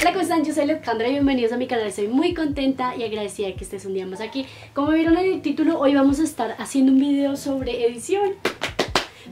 Hola, ¿cómo están? Yo soy Alejandra y bienvenidos a mi canal. Estoy muy contenta y agradecida de que estés un día más aquí. Como vieron en el título, hoy vamos a estar haciendo un video sobre edición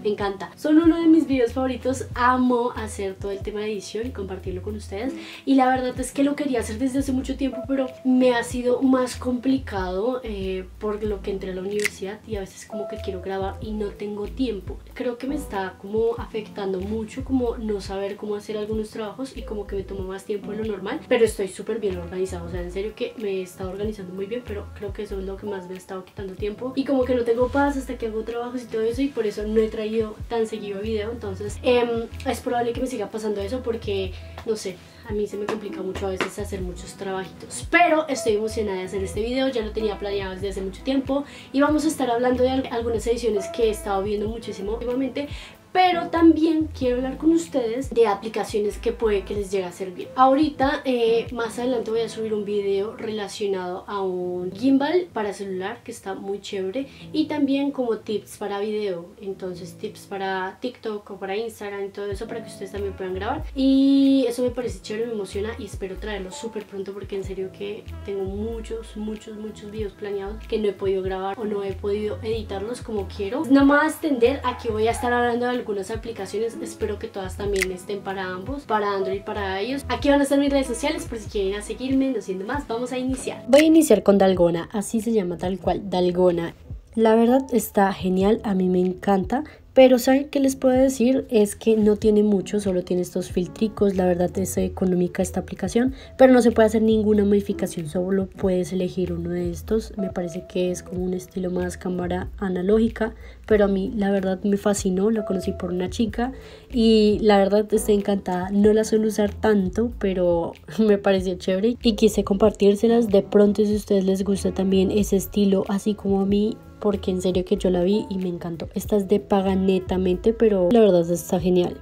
me encanta. Son uno de mis videos favoritos, amo hacer todo el tema de edición y compartirlo con ustedes. Y la verdad es que lo quería hacer desde hace mucho tiempo, pero me ha sido más complicado eh, por lo que entré a la universidad y a veces como que quiero grabar y no tengo tiempo. Creo que me está como afectando mucho como no saber cómo hacer algunos trabajos y como que me tomo más tiempo de lo normal, pero estoy súper bien organizado, o sea, en serio que me he estado organizando muy bien, pero creo que eso es lo que más me ha estado quitando tiempo y como que no tengo paz hasta que hago trabajos y todo eso y por eso no he traído tan seguido video, entonces em, es probable que me siga pasando eso porque, no sé, a mí se me complica mucho a veces hacer muchos trabajitos pero estoy emocionada de hacer este video ya lo tenía planeado desde hace mucho tiempo y vamos a estar hablando de algunas ediciones que he estado viendo muchísimo últimamente pero también quiero hablar con ustedes de aplicaciones que puede que les llegue a servir. Ahorita, eh, más adelante voy a subir un video relacionado a un gimbal para celular que está muy chévere y también como tips para video, entonces tips para TikTok o para Instagram y todo eso para que ustedes también puedan grabar y eso me parece chévere, me emociona y espero traerlo súper pronto porque en serio que tengo muchos, muchos, muchos videos planeados que no he podido grabar o no he podido editarlos como quiero. Nada más tender a que voy a estar hablando de algunas aplicaciones, espero que todas también estén para ambos, para Android y para ellos. Aquí van a estar mis redes sociales por si quieren seguirme, no siendo más, vamos a iniciar. Voy a iniciar con Dalgona, así se llama tal cual, Dalgona. La verdad está genial, a mí me encanta. Pero ¿saben qué les puedo decir? Es que no tiene mucho, solo tiene estos filtricos, la verdad es económica esta aplicación, pero no se puede hacer ninguna modificación, solo puedes elegir uno de estos. Me parece que es como un estilo más cámara analógica, pero a mí la verdad me fascinó, lo conocí por una chica y la verdad estoy encantada. No la suelo usar tanto, pero me pareció chévere y quise compartírselas. De pronto si a ustedes les gusta también ese estilo, así como a mí, porque en serio que yo la vi y me encantó. Esta es de paga netamente, pero la verdad está genial.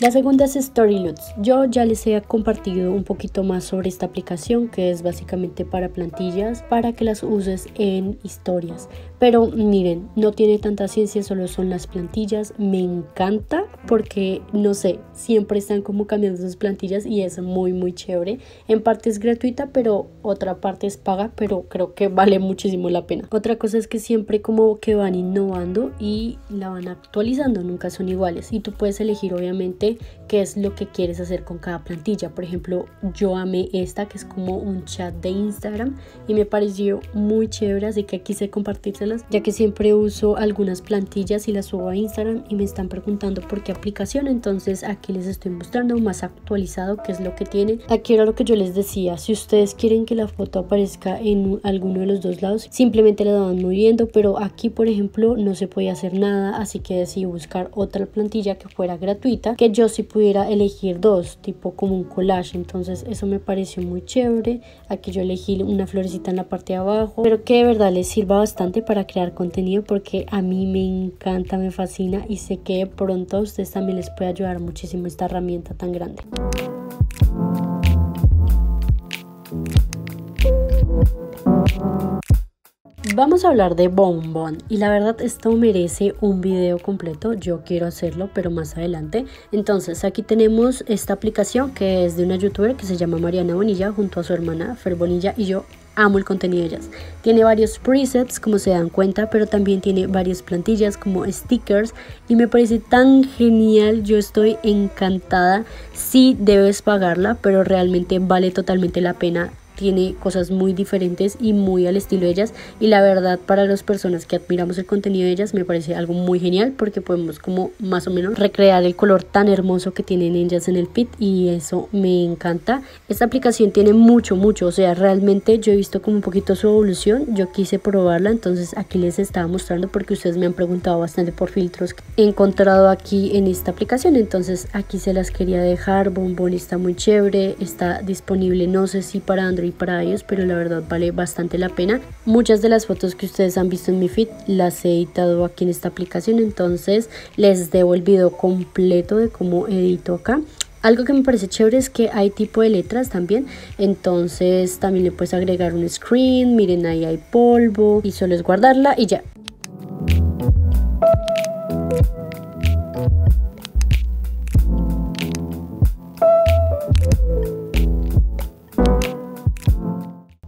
La segunda es Storyloots. Yo ya les he compartido un poquito más sobre esta aplicación que es básicamente para plantillas para que las uses en historias. Pero miren, no tiene tanta ciencia, solo son las plantillas. Me encanta porque, no sé, siempre están como cambiando sus plantillas y es muy, muy chévere. En parte es gratuita, pero otra parte es paga, pero creo que vale muchísimo la pena. Otra cosa es que siempre como que van innovando y la van actualizando, nunca son iguales. Y tú puedes elegir obviamente qué es lo que quieres hacer con cada plantilla. Por ejemplo, yo amé esta que es como un chat de Instagram y me pareció muy chévere, así que quise ya que siempre uso algunas plantillas y las subo a Instagram y me están preguntando por qué aplicación, entonces aquí les estoy mostrando más actualizado qué es lo que tiene. Aquí era lo que yo les decía, si ustedes quieren que la foto aparezca en alguno de los dos lados, simplemente la van moviendo, pero aquí por ejemplo no se puede hacer nada, así que decidí buscar otra plantilla que fuera gratuita, que yo si pudiera elegir dos, tipo como un collage, entonces eso me pareció muy chévere. Aquí yo elegí una florecita en la parte de abajo, pero que de verdad les sirva bastante para crear contenido porque a mí me encanta, me fascina y sé que pronto a ustedes también les puede ayudar muchísimo esta herramienta tan grande. Vamos a hablar de Bonbon y la verdad esto merece un video completo, yo quiero hacerlo pero más adelante. Entonces aquí tenemos esta aplicación que es de una youtuber que se llama Mariana Bonilla junto a su hermana Fer Bonilla y yo amo el contenido de ellas. Tiene varios presets como se dan cuenta, pero también tiene varias plantillas como stickers y me parece tan genial, yo estoy encantada. Sí debes pagarla, pero realmente vale totalmente la pena tiene cosas muy diferentes y muy al estilo de ellas. Y la verdad para las personas que admiramos el contenido de ellas me parece algo muy genial porque podemos como más o menos recrear el color tan hermoso que tienen ellas en el pit y eso me encanta. Esta aplicación tiene mucho mucho o sea realmente yo he visto como un poquito su evolución yo quise probarla entonces aquí les estaba mostrando porque ustedes me han preguntado bastante por filtros que he encontrado aquí en esta aplicación. Entonces aquí se las quería dejar bombón está muy chévere está disponible no sé si para Android para ellos, pero la verdad vale bastante la pena. Muchas de las fotos que ustedes han visto en mi feed las he editado aquí en esta aplicación, entonces les debo el video completo de cómo edito acá. Algo que me parece chévere es que hay tipo de letras también, entonces también le puedes agregar un screen, miren ahí hay polvo y solo es guardarla y ya.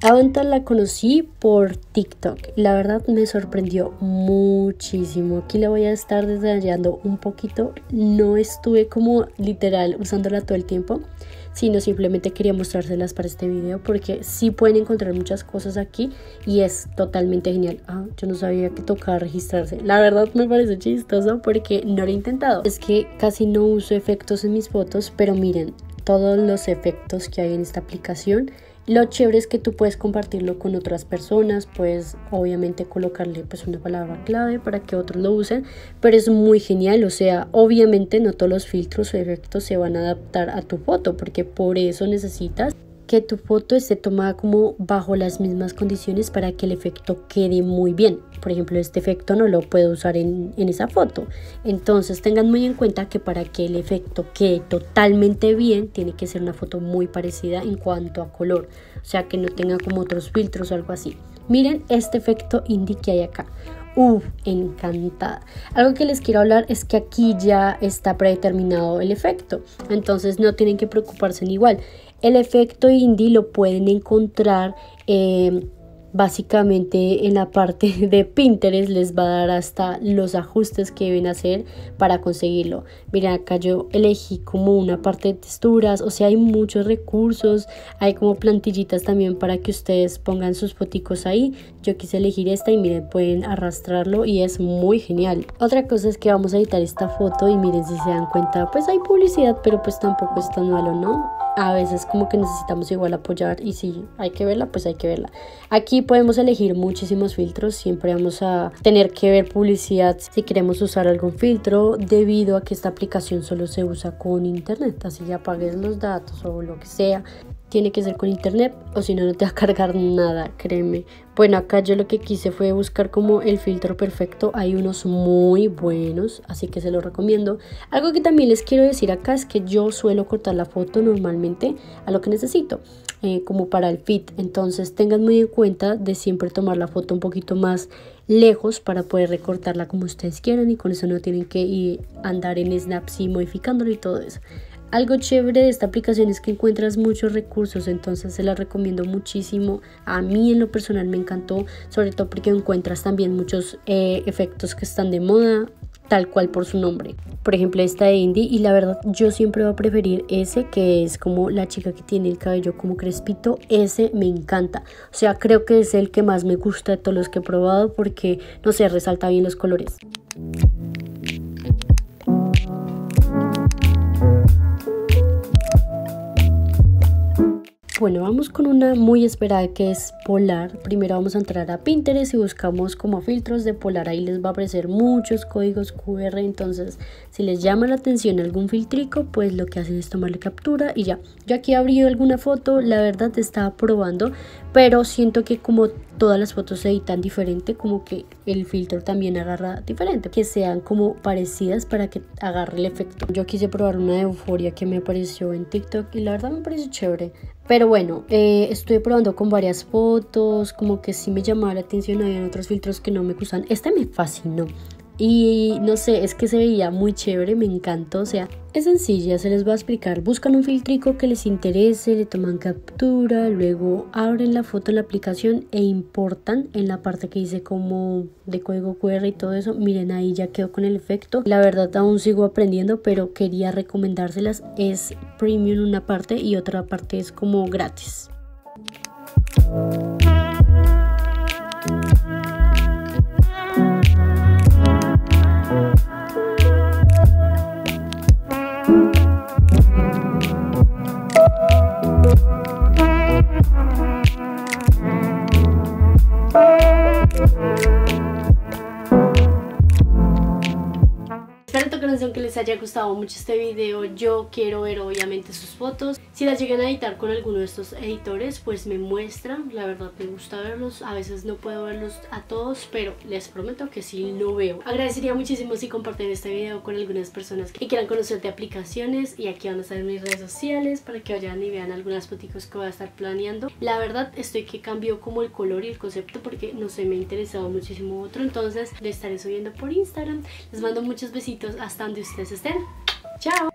Avantal la conocí por TikTok. La verdad me sorprendió muchísimo. Aquí la voy a estar detallando un poquito. No estuve como literal usándola todo el tiempo sino simplemente quería mostrárselas para este video porque sí pueden encontrar muchas cosas aquí y es totalmente genial. Ah, yo no sabía que tocaba registrarse. La verdad me parece chistoso porque no lo he intentado. Es que casi no uso efectos en mis fotos, pero miren, todos los efectos que hay en esta aplicación lo chévere es que tú puedes compartirlo con otras personas, puedes obviamente colocarle pues una palabra clave para que otros lo usen, pero es muy genial, o sea, obviamente no todos los filtros o efectos se van a adaptar a tu foto, porque por eso necesitas que tu foto esté tomada como bajo las mismas condiciones para que el efecto quede muy bien. Por ejemplo, este efecto no lo puedo usar en, en, esa foto. Entonces tengan muy en cuenta que para que el efecto quede totalmente bien, tiene que ser una foto muy parecida en cuanto a color. O sea, que no tenga como otros filtros o algo así. Miren este efecto indie que hay acá. Uf, encantada. Algo que les quiero hablar es que aquí ya está predeterminado el efecto. Entonces no tienen que preocuparse en igual. El efecto indie lo pueden encontrar eh, básicamente en la parte de Pinterest les va a dar hasta los ajustes que deben hacer para conseguirlo. Miren acá yo elegí como una parte de texturas, o sea hay muchos recursos, hay como plantillitas también para que ustedes pongan sus foticos ahí. Yo quise elegir esta y miren pueden arrastrarlo y es muy genial. Otra cosa es que vamos a editar esta foto y miren si se dan cuenta pues hay publicidad pero pues tampoco es tan malo, ¿no? A veces como que necesitamos igual apoyar y si hay que verla pues hay que verla. Aquí podemos elegir muchísimos filtros, siempre vamos a tener que ver publicidad si queremos usar algún filtro debido a que esta aplicación solo se usa con internet, así ya apagues los datos o lo que sea tiene que ser con internet o si no no te va a cargar nada, créeme. Bueno, acá yo lo que quise fue buscar como el filtro perfecto. Hay unos muy buenos, así que se los recomiendo. Algo que también les quiero decir acá es que yo suelo cortar la foto normalmente a lo que necesito, eh, como para el fit. Entonces tengan muy en cuenta de siempre tomar la foto un poquito más lejos para poder recortarla como ustedes quieran y con eso no tienen que ir andar en snaps y modificándolo y todo eso. Algo chévere de esta aplicación es que encuentras muchos recursos, entonces se la recomiendo muchísimo. A mí en lo personal me encantó, sobre todo porque encuentras también muchos eh, efectos que están de moda, tal cual por su nombre. Por ejemplo, esta de Indie y la verdad yo siempre voy a preferir ese que es como la chica que tiene el cabello como crespito, ese me encanta. O sea, creo que es el que más me gusta de todos los que he probado porque no sé, resalta bien los colores. Bueno, vamos con una muy esperada que es Polar. Primero vamos a entrar a Pinterest y buscamos como filtros de Polar. Ahí les va a aparecer muchos códigos QR. Entonces, si les llama la atención algún filtrico, pues lo que hacen es tomarle captura y ya. Yo aquí abrí alguna foto, la verdad estaba probando, pero siento que como todas las fotos se editan diferente, como que el filtro también agarra diferente, que sean como parecidas para que agarre el efecto. Yo quise probar una de euforia que me apareció en TikTok y la verdad me pareció chévere. Pero bueno, eh, estuve probando con varias fotos, como que sí me llamaba la atención, había otros filtros que no me gustan. Este me fascinó. Y no sé, es que se veía muy chévere, me encantó. O sea, es sencilla, se les va a explicar. Buscan un filtrico que les interese, le toman captura, luego abren la foto en la aplicación e importan en la parte que dice como de código QR y todo eso. Miren, ahí ya quedó con el efecto. La verdad aún sigo aprendiendo, pero quería recomendárselas. Es premium una parte y otra parte es como gratis. Que les haya gustado mucho este video. Yo quiero ver obviamente sus fotos. Si las llegan a editar con alguno de estos editores, pues me muestran. La verdad me gusta verlos. A veces no puedo verlos a todos, pero les prometo que sí lo veo. Agradecería muchísimo si comparten este video con algunas personas que quieran conocer de aplicaciones. Y aquí van a estar mis redes sociales para que vayan y vean algunas fotos que voy a estar planeando. La verdad estoy que cambio como el color y el concepto porque no sé, me ha interesado muchísimo otro. Entonces le estaré subiendo por Instagram. Les mando muchos hasta donde ustedes estén. Chao.